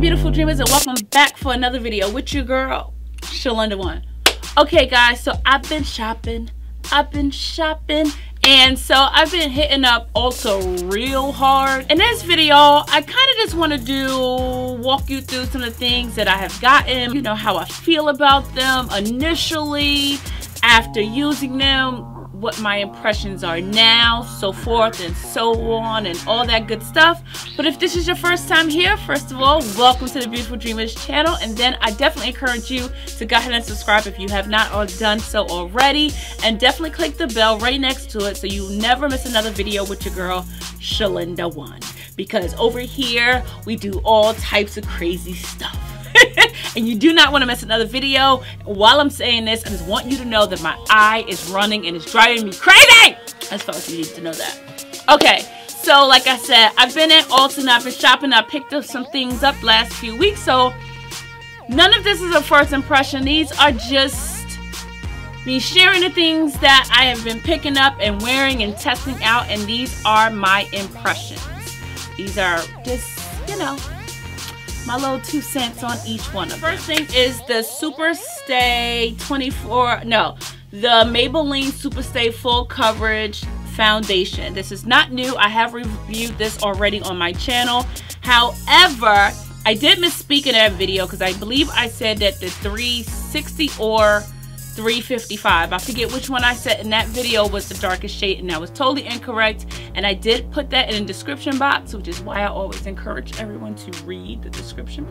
beautiful dreamers and welcome back for another video with your girl Shlinda One. Okay guys, so I've been shopping, I've been shopping and so I've been hitting up Ulta real hard. In this video, I kind of just want to do, walk you through some of the things that I have gotten, you know, how I feel about them initially, after using them, what my impressions are now, so forth and so on, and all that good stuff. But if this is your first time here, first of all, welcome to the Beautiful Dreamers channel. And then I definitely encourage you to go ahead and subscribe if you have not done so already. And definitely click the bell right next to it so you never miss another video with your girl, Shlinda One. Because over here, we do all types of crazy stuff. And you do not want to miss another video. While I'm saying this, I just want you to know that my eye is running and it's driving me crazy. As far as you need to know that. Okay, so like I said, I've been at Ulta I've been shopping. I picked up some things up last few weeks. So none of this is a first impression. These are just me sharing the things that I have been picking up and wearing and testing out. And these are my impressions. These are just, you know, my little two cents on each one of them. First thing is the Super Stay 24, no, the Maybelline Super Stay Full Coverage Foundation. This is not new. I have reviewed this already on my channel. However, I did misspeak in that video because I believe I said that the 360 or 355. I forget which one I said in that video was the darkest shade and that was totally incorrect. And I did put that in the description box, which is why I always encourage everyone to read the description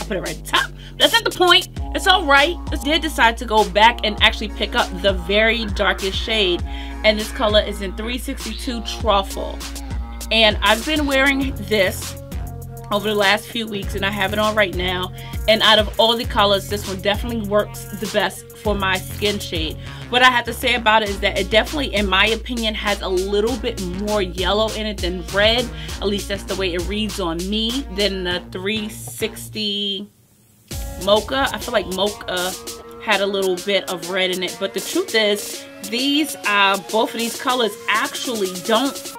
I put it right at the top. That's not the point. It's all right. I did decide to go back and actually pick up the very darkest shade. And this color is in 362 Truffle. And I've been wearing this over the last few weeks and I have it on right now. And out of all the colors this one definitely works the best for my skin shade. What I have to say about it is that it definitely in my opinion has a little bit more yellow in it than red. At least that's the way it reads on me than the 360 mocha. I feel like mocha had a little bit of red in it. But the truth is these uh both of these colors actually don't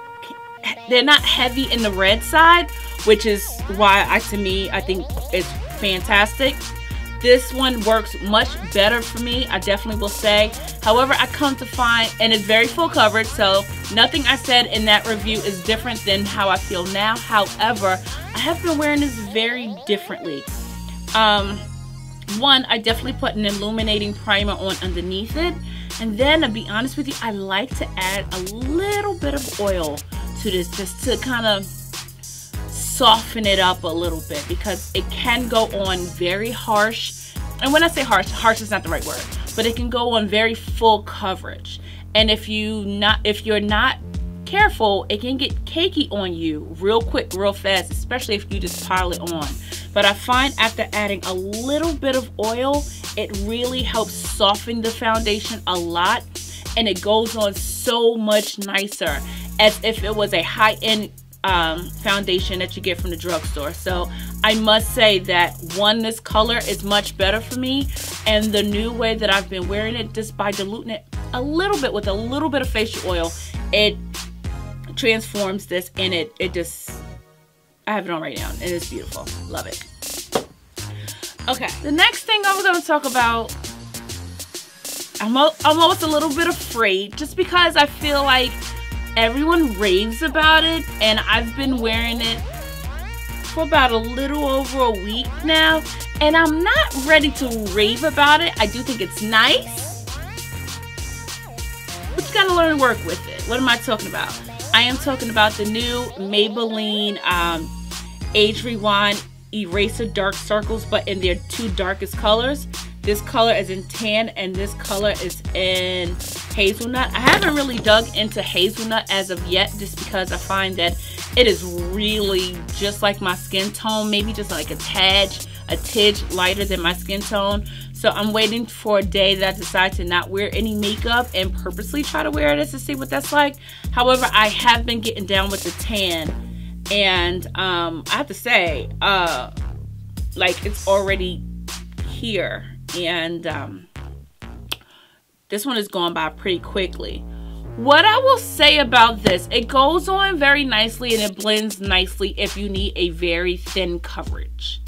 they're not heavy in the red side which is why I to me I think it's fantastic. This one works much better for me I definitely will say. However I come to find and it's very full coverage so nothing I said in that review is different than how I feel now. However I have been wearing this very differently. Um one I definitely put an illuminating primer on underneath it. And then to be honest with you I like to add a little bit of oil to this just to kind of soften it up a little bit because it can go on very harsh. And when I say harsh, harsh is not the right word, but it can go on very full coverage. And if you not if you're not careful, it can get cakey on you real quick, real fast, especially if you just pile it on. But I find after adding a little bit of oil, it really helps soften the foundation a lot and it goes on so much nicer as if it was a high-end um, foundation that you get from the drugstore. So I must say that one, this color is much better for me. And the new way that I've been wearing it, just by diluting it a little bit with a little bit of facial oil, it transforms this and it, it just, I have it on right now and it's beautiful. Love it. Okay, the next thing I'm going to talk about I'm, I'm almost a little bit afraid just because I feel like everyone raves about it and I've been wearing it for about a little over a week now and I'm not ready to rave about it. I do think it's nice. But you gotta learn to work with it. What am I talking about? I am talking about the new Maybelline um, Age Rewind Eraser Dark Circles but in their two darkest colors. This color is in tan and this color is in hazelnut. I haven't really dug into hazelnut as of yet just because I find that it is really just like my skin tone, maybe just like a tad, a tidge lighter than my skin tone. So I'm waiting for a day that I decide to not wear any makeup and purposely try to wear this to see what that's like. However, I have been getting down with the tan and um, I have to say, uh, like it's already here and um, this one is going by pretty quickly what I will say about this, it goes on very nicely and it blends nicely if you need a very thin coverage.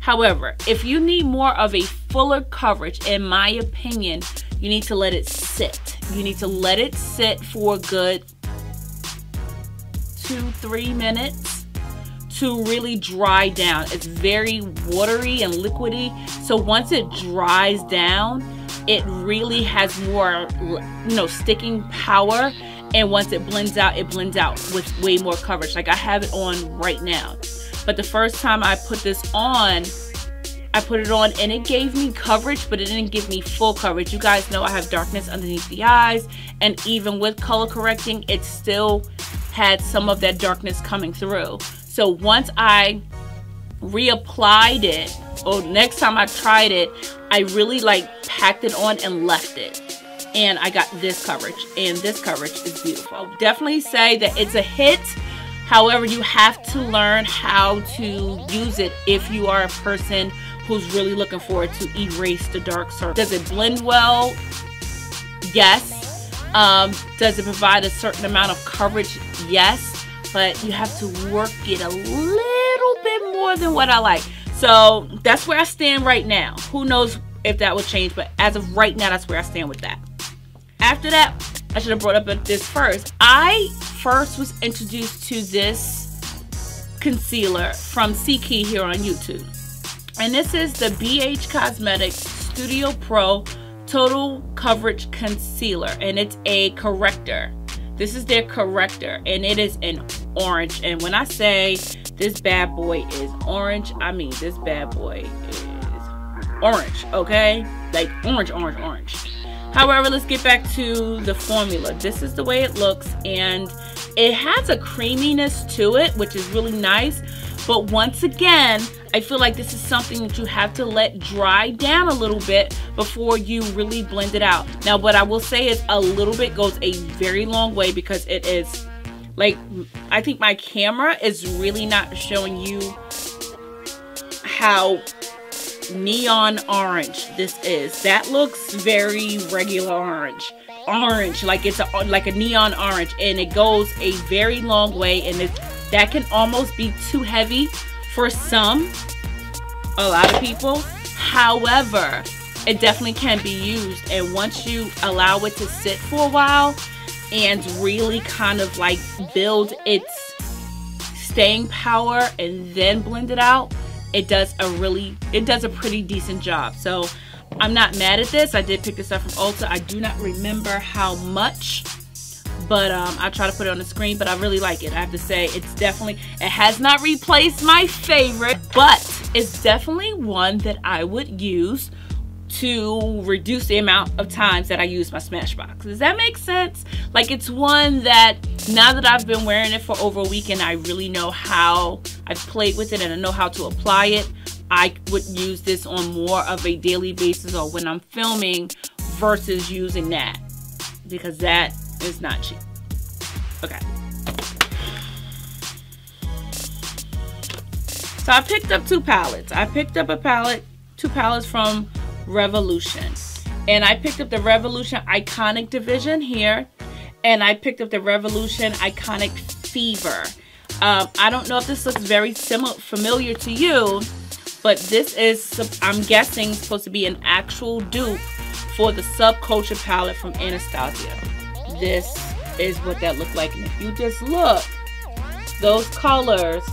However, if you need more of a fuller coverage, in my opinion, you need to let it sit. You need to let it sit for a good two, three minutes to really dry down. It's very watery and liquidy. So once it dries down, it really has more, you know, sticking power. And once it blends out, it blends out with way more coverage. Like I have it on right now. But the first time I put this on, I put it on and it gave me coverage, but it didn't give me full coverage. You guys know I have darkness underneath the eyes. And even with color correcting, it still had some of that darkness coming through. So once I reapplied it, or next time I tried it, I really like packed it on and left it and I got this coverage and this coverage is beautiful. Definitely say that it's a hit However, you have to learn how to use it if you are a person who's really looking forward to erase the dark circle. Does it blend well? Yes. Um, does it provide a certain amount of coverage? Yes. But you have to work it a little bit more than what I like. So that's where I stand right now. Who knows if that will change, but as of right now, that's where I stand with that. After that, I should have brought up this first. I first was introduced to this concealer from CKey here on YouTube. And this is the BH Cosmetics Studio Pro Total Coverage Concealer. And it's a corrector. This is their corrector. And it is in orange. And when I say this bad boy is orange, I mean this bad boy is orange. Okay? Like orange, orange, orange. However, let's get back to the formula. This is the way it looks and it has a creaminess to it, which is really nice. But once again, I feel like this is something that you have to let dry down a little bit before you really blend it out. Now, what I will say is a little bit goes a very long way because it is like, I think my camera is really not showing you how neon orange this is. That looks very regular orange. Orange, like it's a, like a neon orange and it goes a very long way and it, that can almost be too heavy for some, a lot of people. However, it definitely can be used and once you allow it to sit for a while and really kind of like build its staying power and then blend it out, it does a really, it does a pretty decent job. So I'm not mad at this. I did pick this up from Ulta. I do not remember how much, but um, I try to put it on the screen, but I really like it. I have to say, it's definitely, it has not replaced my favorite, but it's definitely one that I would use to reduce the amount of times that I use my Smashbox. Does that make sense? Like it's one that now that I've been wearing it for over a week and I really know how I've played with it and I know how to apply it, I would use this on more of a daily basis or when I'm filming versus using that because that is not cheap. Okay. So I picked up two palettes. I picked up a palette, two palettes from Revolution. And I picked up the Revolution Iconic Division here. And I picked up the Revolution Iconic Fever. Um, I don't know if this looks very similar, familiar to you, but this is, I'm guessing, supposed to be an actual dupe for the Subculture palette from Anastasia. This is what that looked like. And if you just look, those colors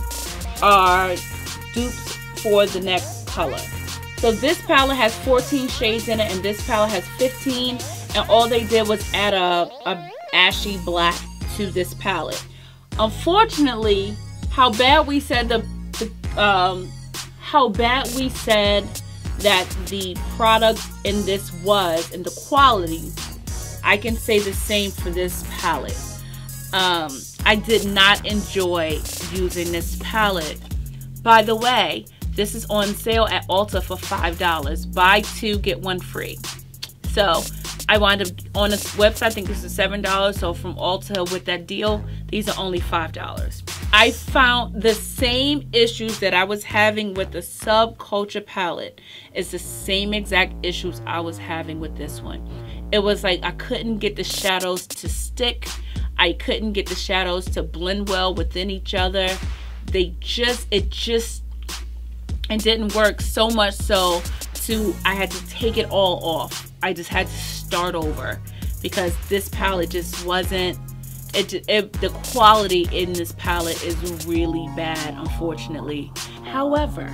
are dupes for the next color. So this palette has 14 shades in it and this palette has 15 and all they did was add a, a ashy black to this palette. Unfortunately, how bad we said the, the um, how bad we said that the product in this was and the quality, I can say the same for this palette. Um, I did not enjoy using this palette. By the way, this is on sale at Ulta for $5. Buy two, get one free. So I wound up on this website, I think this is $7. So from Ulta with that deal, these are only $5. I found the same issues that I was having with the subculture palette is the same exact issues I was having with this one. It was like I couldn't get the shadows to stick. I couldn't get the shadows to blend well within each other. They just, it just, it didn't work so much so to, I had to take it all off. I just had to start over because this palette just wasn't, it, it the quality in this palette is really bad, unfortunately. However,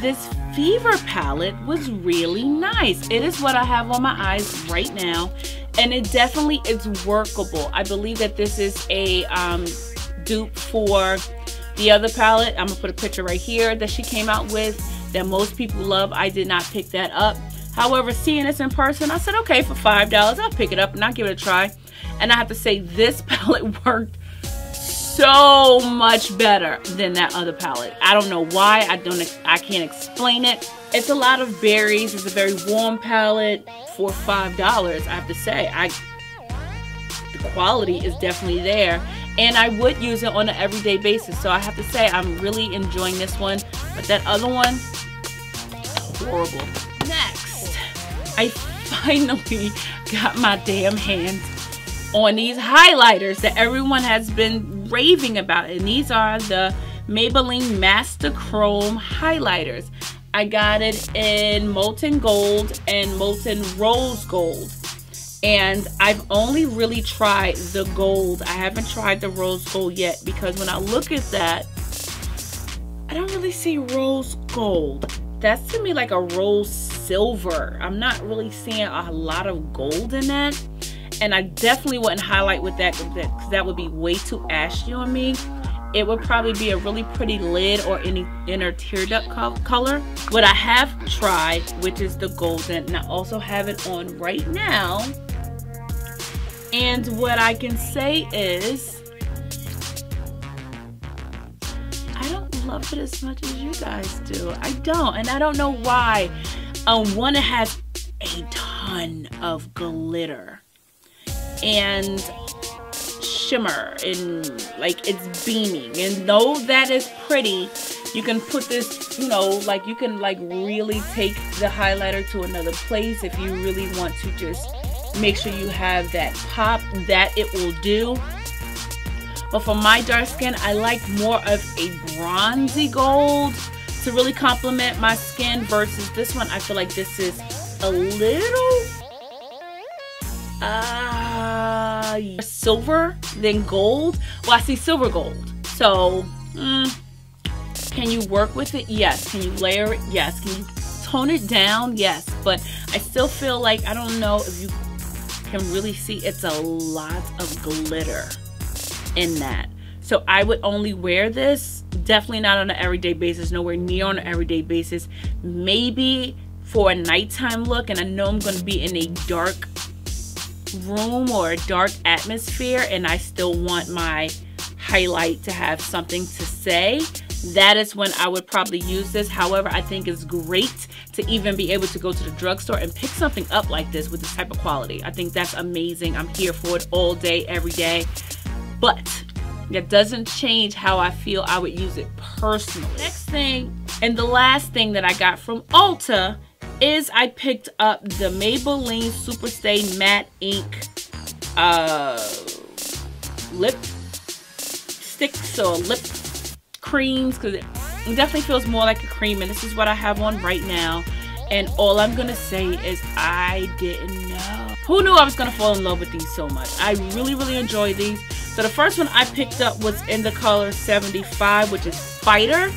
this Fever palette was really nice. It is what I have on my eyes right now and it definitely is workable. I believe that this is a um, dupe for the other palette. I'm gonna put a picture right here that she came out with that most people love. I did not pick that up. However, seeing this in person, I said, okay, for $5, I'll pick it up and I'll give it a try. And I have to say, this palette worked so much better than that other palette. I don't know why. I don't. I can't explain it. It's a lot of berries. It's a very warm palette for five dollars. I have to say, I the quality is definitely there, and I would use it on an everyday basis. So I have to say, I'm really enjoying this one. But that other one, horrible. Next, I finally got my damn hands on these highlighters that everyone has been raving about. it. And these are the Maybelline Master Chrome highlighters. I got it in Molten Gold and Molten Rose Gold. And I've only really tried the gold. I haven't tried the rose gold yet because when I look at that, I don't really see rose gold. That's to me like a rose silver. I'm not really seeing a lot of gold in that and I definitely wouldn't highlight with that because that would be way too ashy on me. It would probably be a really pretty lid or any inner tear duct co color. What I have tried, which is the golden, and I also have it on right now. And what I can say is, I don't love it as much as you guys do. I don't, and I don't know why. Um, one, it has a ton of glitter and shimmer and like it's beaming. And though that is pretty you can put this you know like you can like really take the highlighter to another place if you really want to just make sure you have that pop that it will do. But for my dark skin I like more of a bronzy gold to really complement my skin versus this one. I feel like this is a little uh, silver than gold. Well, I see silver gold. So, mm, can you work with it? Yes. Can you layer it? Yes. Can you tone it down? Yes. But I still feel like, I don't know if you can really see, it's a lot of glitter in that. So I would only wear this, definitely not on an everyday basis, nowhere near on an everyday basis. Maybe for a nighttime look, and I know I'm going to be in a dark room or a dark atmosphere and I still want my highlight to have something to say, that is when I would probably use this. However, I think it's great to even be able to go to the drugstore and pick something up like this with this type of quality. I think that's amazing. I'm here for it all day, every day. But that doesn't change how I feel I would use it personally. Next thing, and the last thing that I got from Ulta is I picked up the Maybelline Superstay Matte Ink uh, lip sticks or lip creams because it definitely feels more like a cream and this is what I have on right now. And all I'm gonna say is I didn't know. Who knew I was gonna fall in love with these so much? I really really enjoy these. So the first one I picked up was in the color 75 which is fighter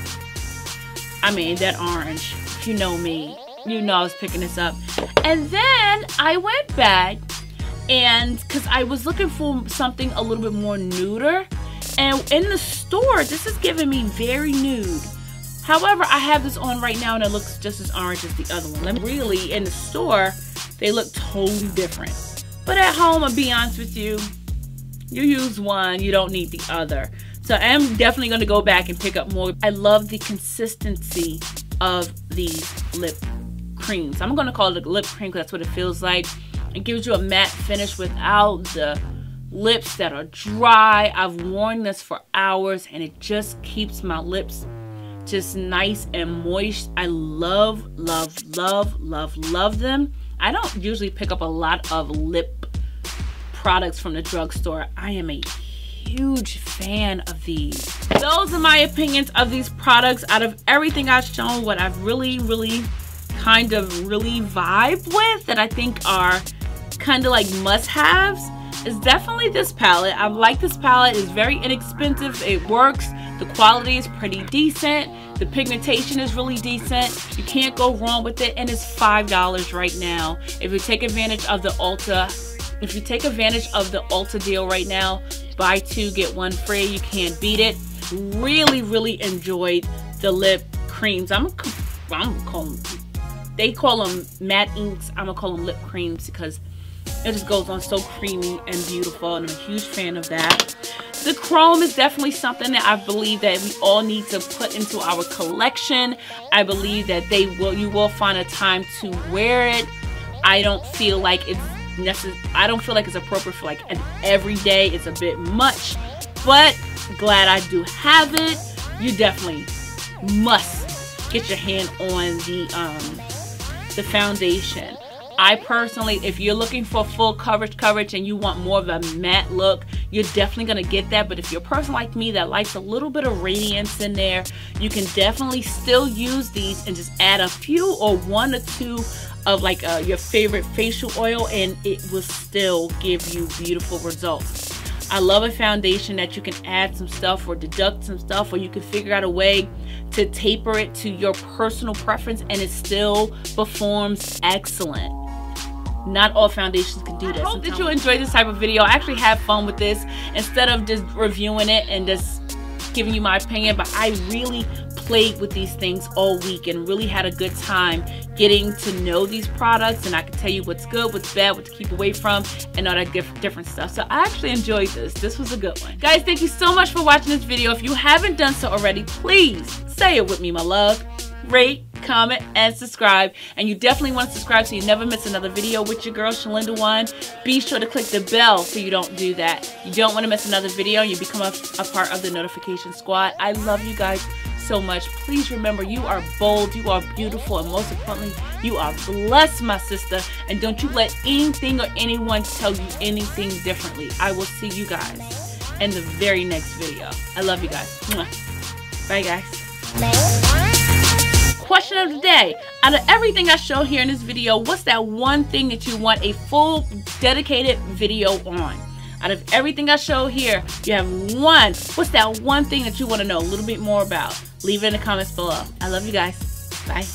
I mean that orange. You know me you know I was picking this up. And then I went back and because I was looking for something a little bit more nuder. And in the store, this is giving me very nude. However, I have this on right now and it looks just as orange as the other one. Really, in the store, they look totally different. But at home, I'll be honest with you, you use one, you don't need the other. So I am definitely going to go back and pick up more. I love the consistency of these lip I'm going to call it a lip cream because that's what it feels like. It gives you a matte finish without the lips that are dry. I've worn this for hours and it just keeps my lips just nice and moist. I love, love, love, love, love them. I don't usually pick up a lot of lip products from the drugstore. I am a huge fan of these. Those are my opinions of these products. Out of everything I've shown, what I've really, really kind of really vibe with that I think are kind of like must-haves is definitely this palette. I like this palette. It's very inexpensive. It works. The quality is pretty decent. The pigmentation is really decent. You can't go wrong with it. And it's $5 right now. If you take advantage of the Ulta, if you take advantage of the Ulta deal right now, buy two, get one free. You can't beat it. Really, really enjoyed the lip creams. I'm, I'm gonna call them, they call them matte inks. I'm gonna call them lip creams because it just goes on so creamy and beautiful and I'm a huge fan of that. The chrome is definitely something that I believe that we all need to put into our collection. I believe that they will you will find a time to wear it. I don't feel like it's necessary I don't feel like it's appropriate for like an everyday. It's a bit much, but glad I do have it. You definitely must get your hand on the um the foundation. I personally, if you're looking for full coverage coverage and you want more of a matte look, you're definitely to get that. But if you're a person like me that likes a little bit of radiance in there, you can definitely still use these and just add a few or one or two of like uh, your favorite facial oil and it will still give you beautiful results. I love a foundation that you can add some stuff or deduct some stuff or you can figure out a way to taper it to your personal preference and it still performs excellent not all foundations can do this. I hope that you enjoyed this type of video. I actually have fun with this instead of just reviewing it and just giving you my opinion, but I really played with these things all week and really had a good time getting to know these products and I can tell you what's good, what's bad, what to keep away from and all that different stuff. So I actually enjoyed this. This was a good one. Guys, thank you so much for watching this video. If you haven't done so already, please say it with me, my love. Rate, comment, and subscribe. And you definitely want to subscribe so you never miss another video with your girl, Shlinda One. Be sure to click the bell so you don't do that. You don't want to miss another video. You become a, a part of the notification squad. I love you guys so much. Please remember, you are bold, you are beautiful, and most importantly, you are blessed, my sister. And don't you let anything or anyone tell you anything differently. I will see you guys in the very next video. I love you guys. Bye, guys question of the day. Out of everything I show here in this video, what's that one thing that you want a full dedicated video on? Out of everything I show here, you have one. What's that one thing that you want to know a little bit more about? Leave it in the comments below. I love you guys. Bye.